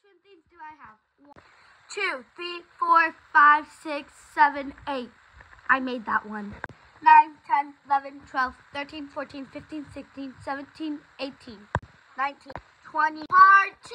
Christian things do I have? One, two, three, four, five, six, seven, eight. I made that one. 9, 10, 11, 12, 13, 14, 15, 16, 17, 18, 19, 20. Part two.